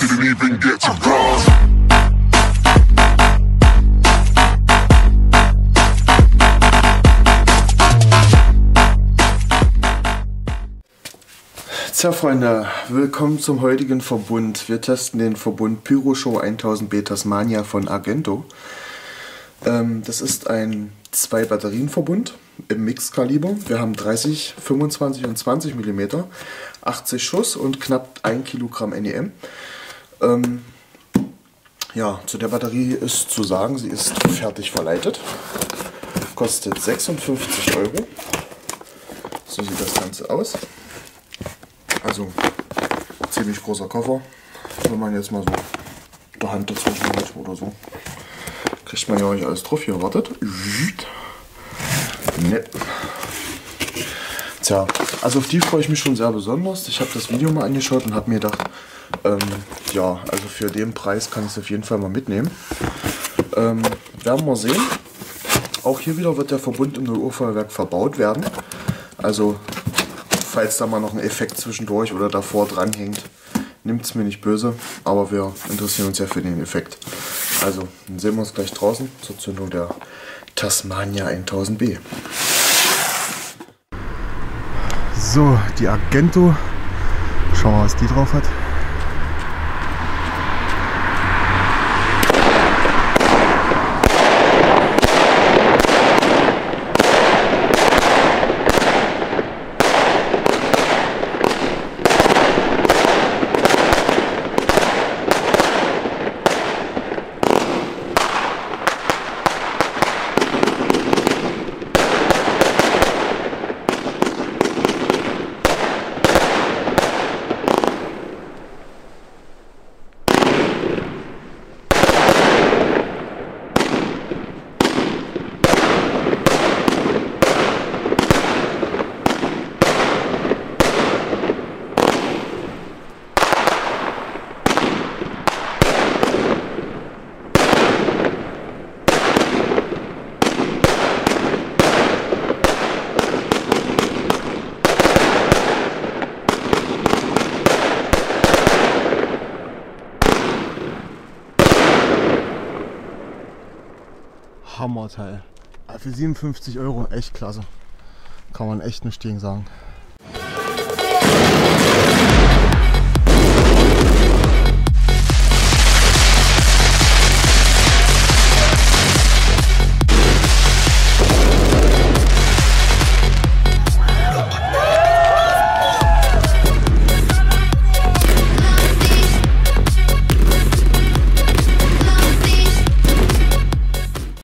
Didn't even get to bronze. Tja, Freunde, willkommen zum heutigen Verbund. Wir testen den Verbund Pyroshow 1000 B Tasmania von Argento. Ähm, das ist ein zwei Batterienverbund im Mixkaliber. Wir haben 30, 25 und 20 mm, 80 Schuss und knapp 1 Kilogramm NEM. Ähm, ja, zu der Batterie ist zu sagen, sie ist fertig verleitet. Kostet 56 Euro. So sieht das Ganze aus. Also ziemlich großer Koffer. Wenn man jetzt mal so der Hand dazwischen hat oder so, kriegt man ja nicht alles drauf. Hier, wartet. Ne. Tja, also auf die freue ich mich schon sehr besonders. Ich habe das Video mal angeschaut und habe mir gedacht, ähm, ja, also für den Preis kann ich es auf jeden Fall mal mitnehmen. Ähm, werden wir sehen. Auch hier wieder wird der Verbund im Uhrfeuerwerk verbaut werden. Also falls da mal noch ein Effekt zwischendurch oder davor dran hängt, nimmt es mir nicht böse, aber wir interessieren uns ja für den Effekt. Also, dann sehen wir uns gleich draußen zur Zündung der Tasmania 1000B. So, die Argento. Schauen wir mal, was die drauf hat. Hammerteil. Für 57 Euro echt klasse. Kann man echt nicht gegen sagen.